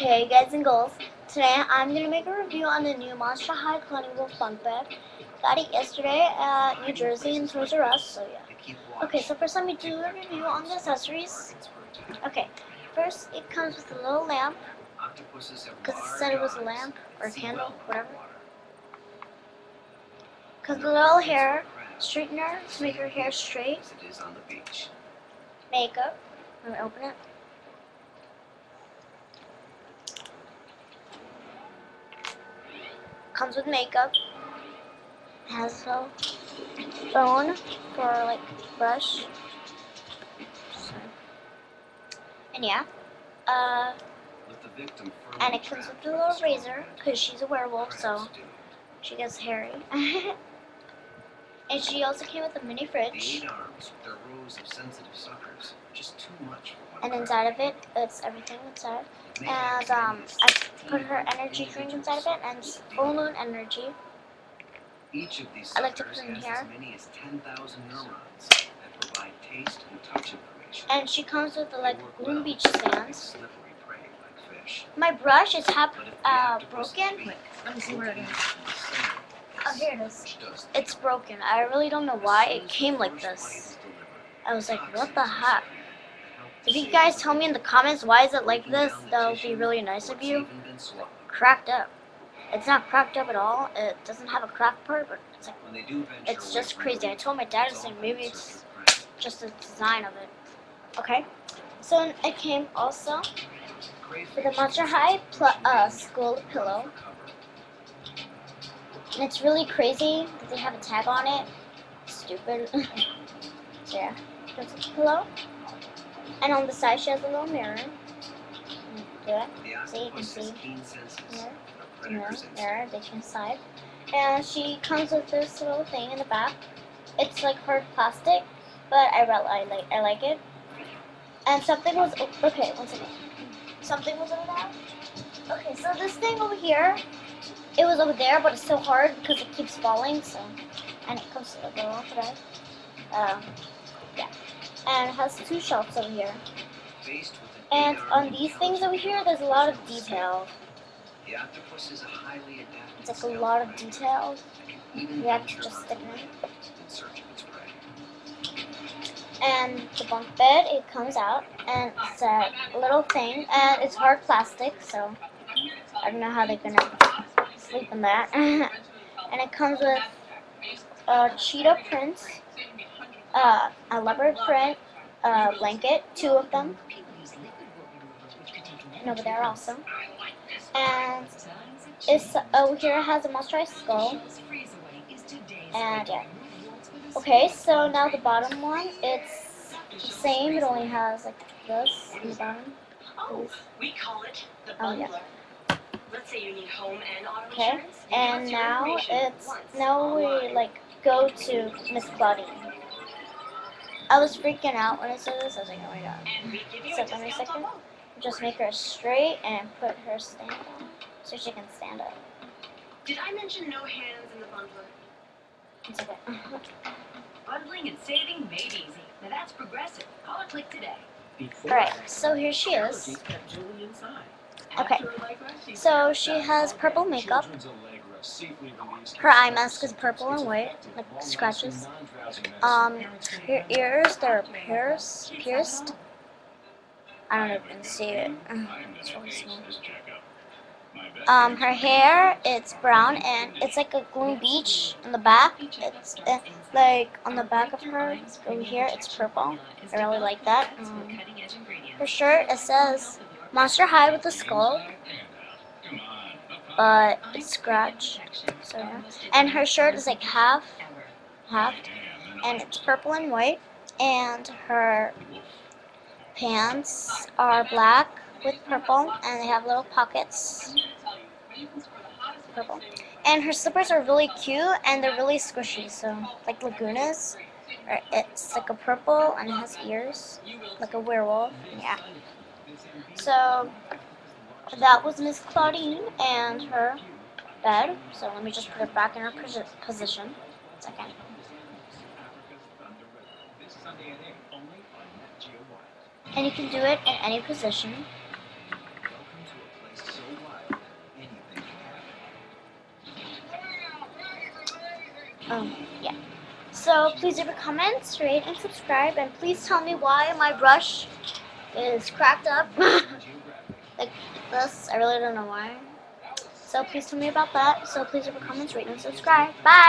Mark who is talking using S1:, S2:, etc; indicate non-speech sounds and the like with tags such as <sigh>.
S1: Hey guys and girls, today I'm going to make a review on the new Monster High Clawdeen Wolf bunk bed. Got it yesterday at New Jersey in Toys R Us, so yeah. Okay, so first let me do a review on the accessories. Okay, first it comes with a little lamp, because it said it was a lamp, or a candle, whatever. With a little hair straightener to make your hair straight. Makeup. Let me open it. Comes with makeup. Has a phone for like brush. So. And yeah. Uh, and it comes with a little razor because she's a werewolf, so she gets hairy. <laughs> and she also came with a mini fridge. And inside of it, it's everything inside. And um, I put her energy drink inside of it and full moon energy.
S2: Each of these
S1: I like to put in
S2: has
S1: here.
S2: as many as 10,000 neurons that provide taste and touch information.
S1: And she comes with the like
S2: They work
S1: Bloom
S2: well
S1: Beach sands.
S2: like.
S1: My brush is half
S2: But if the
S1: uh, broken. Wait, let me see where it is. Here it is. It's broken. I really don't know why it came like this. I was like, what the heck? If you guys tell me in the comments why is it like this, that would be really nice of you. Cracked up. It's not cracked up at all. It doesn't have a crack part, but it's like It's just crazy. I told my dad to say maybe it's just the design of it. Okay. So it came also with a Monster High uh, skull pillow. And it's really crazy that they have a tag on it. Stupid. so <laughs> yeah, there's a pillow. And on the side she has a little mirror. Mm, Do it. See, you can see. Mirror. Mirror. Mirror. They can slide. And she comes with this little thing in the back. It's like hard plastic, but I really I like I like it. And something was oh, okay. One second. Something was over there. Okay, so this thing over here, it was over there, but it's so hard because it keeps falling. So, and it comes to the thread. Um, yeah, and it has two shelves over here. And on these things over here, there's a lot of detail.
S2: The octopus is a highly adaptive
S1: It's like a lot of detail. You have to just stick in.
S2: in search of its prey.
S1: And the bunk bed, it comes out, and it's a little thing, and it's hard plastic, so I don't know how they're gonna sleep in that. <laughs> and it comes with a cheetah print, uh, a leopard print uh, blanket, two of them, and over there also. And it's over here it has a High skull, and yeah. Okay, so now the bottom one, it's the same. It only has like this in the bottom.
S3: Oh, we call it the
S1: Oh, yeah.
S3: bundler. Let's say you need home and auto
S1: Okay,
S3: insurance. you
S1: and
S3: give us your
S1: now it's
S3: once
S1: now we like go to Miss Clawdeen. I was freaking out when I saw this. I was like, oh my god.
S3: And we give you
S1: So
S3: a
S1: me a second. Just make her straight and put her stand on so she can stand up.
S3: Did I mention no hands in the bundler?
S1: One second. <laughs>
S4: Bundling and saving made easy. Now that's progressive. Call it click today.
S1: Alright, so here she is. Okay, so she has purple makeup. Her eye mask is purple and white, like scratches. Um, her ears, they're pierced. pierced. I don't even see it. <sighs> Um, her hair, it's brown and it's like a gloom beach in the back. It's uh, like on the back of her over here, it's purple. I really like that. Um, her shirt, it says Monster High with a skull, but it's scratched. So yeah. And her shirt is like half, half, and it's purple and white. And her pants are black with purple, and they have little pockets. Purple. And her slippers are really cute, and they're really squishy. So like Lagunas, or it's like a purple and it has ears, like a werewolf. Yeah. So that was Miss Clawdeen and her bed. So let me just put it back in her position. Second. And you can do it in any position. Um, yeah. So please leave a comment, rate, and subscribe, and please tell me why my brush is cracked up <laughs> like this. I really don't know why. So please tell me about that. So please leave a comment, rate, and subscribe. Bye.